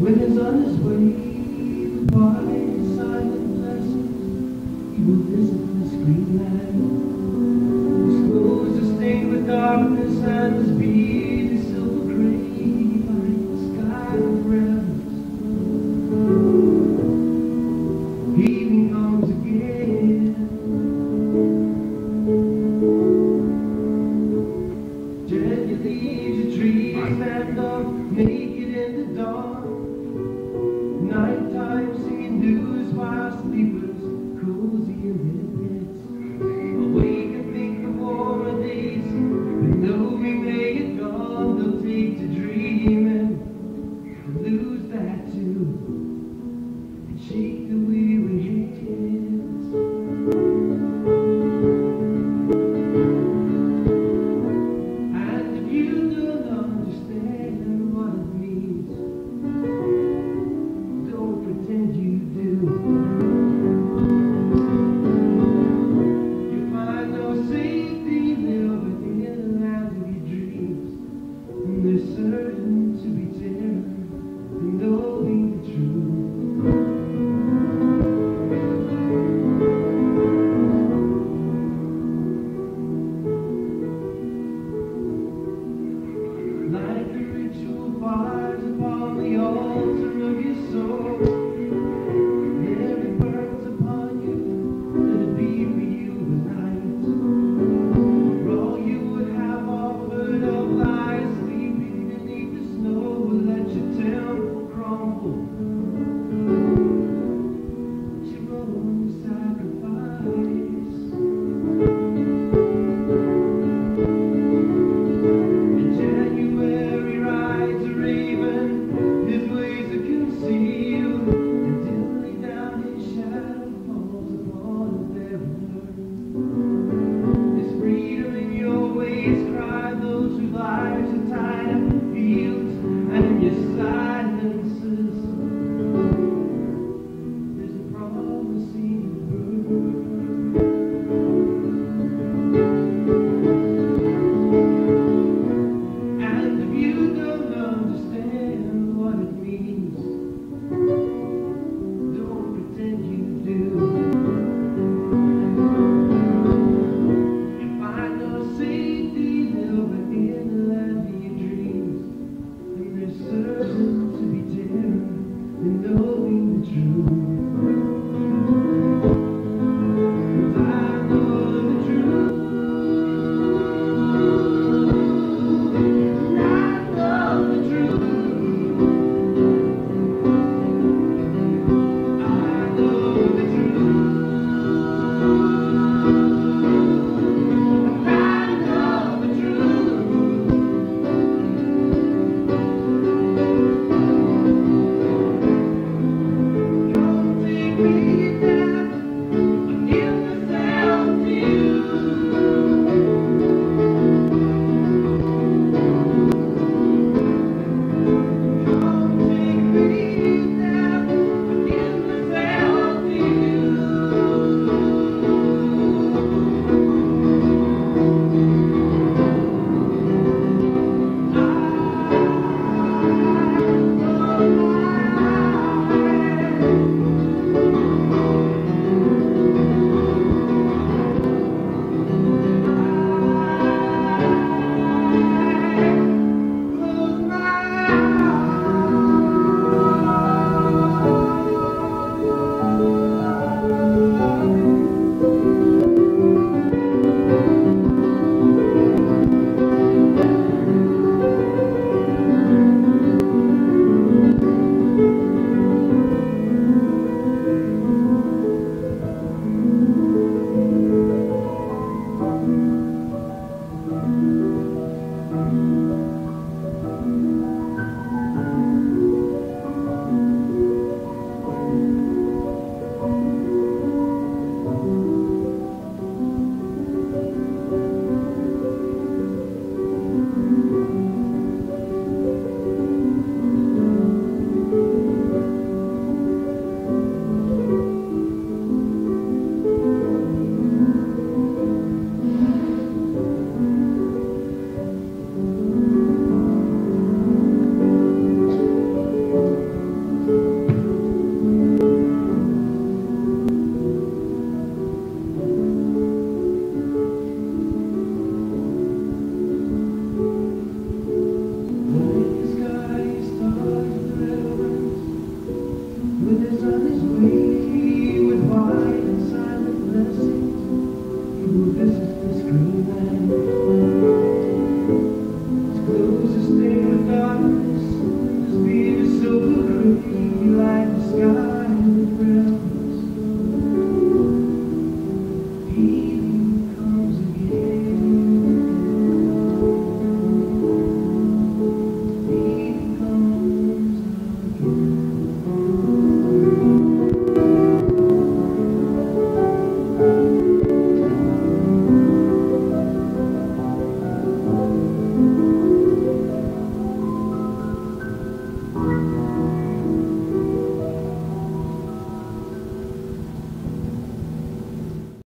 With his honest wave silent lessons, he will visit this green land. Disclose the stained with darkness and his beard is silver gray light the sky with revels. Evening comes again. Gently leaves your dream and up naked in the dark. burden knowing the truth.